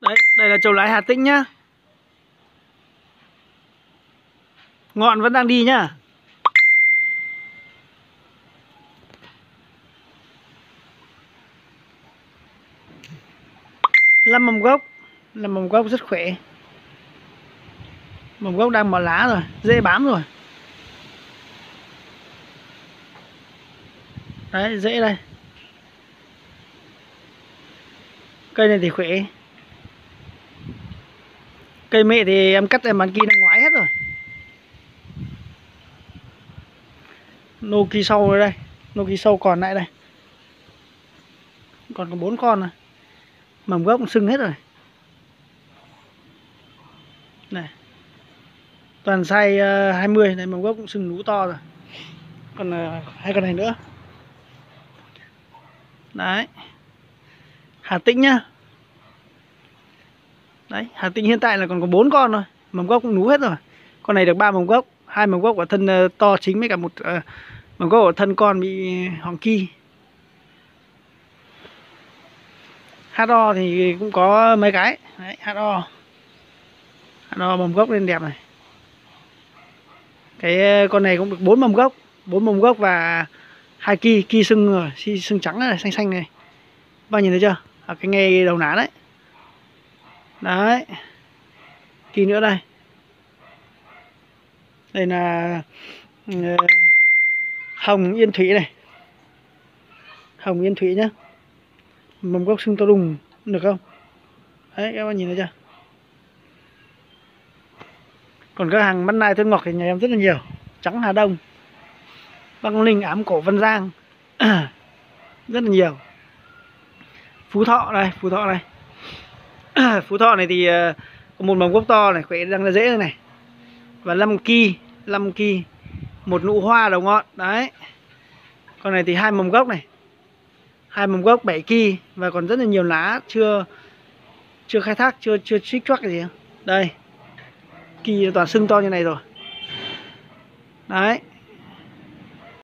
đấy, đây là trầu lái Hà Tĩnh nhá. Ngọn vẫn đang đi nhá. Lâm mầm gốc. Lâm mầm gốc rất khỏe. Mầm gốc đang mở lá rồi, dễ bám rồi. Đấy, dễ đây. Cây này thì khỏe cây mẹ thì em cắt em bán kia đang ngoái hết rồi. Nô kỳ sâu đây, nô kỳ sâu còn lại đây. Còn có bốn con này mầm gốc cũng sưng hết rồi. Này, toàn size ờ, 20 này mầm gốc cũng sưng nú to rồi. Còn ờ, hai con này nữa. Đấy. Hà Tĩnh nhá đấy Hà Tĩnh hiện tại là còn có bốn con thôi mầm gốc cũng nú hết rồi. Con này được ba mầm gốc hai mầm gốc của thân uh, to chính với cả một uh, mầm gốc của thân con bị hoàng kỳ HO thì cũng có mấy cái. Đấy HO HO mầm gốc lên đẹp này. Cái ờ, con này cũng được bốn mầm gốc bốn mầm gốc và hai kỳ kỳ sưng rồi sưng trắng này xanh xanh này. Bao nhìn thấy chưa? Ở cái ngay đầu ná đấy đấy. Kỳ nữa đây. Đây là uh, hồng yên thủy này. Hồng yên thủy nhá. Mầm gốc sưng to đùng được không? Đấy các bạn nhìn thấy chưa? Còn các hàng bắn nai thôn ngọc thì nhà em rất là nhiều. Trắng hà đông băng linh ám cổ vân giang. Rất là nhiều. Phú thọ đây phú thọ này phú thọ này thì ờ, có một mầm gốc to này, khỏe đang là dễ này. Và lâm ki lâm ki, một nụ hoa đầu ngọn, đấy. Con này thì hai mầm gốc này, hai mầm gốc 7 ki và còn rất là nhiều lá chưa chưa khai thác, chưa chưa trích choắc cái gì đây kỳ toàn sưng to như này rồi. Đấy.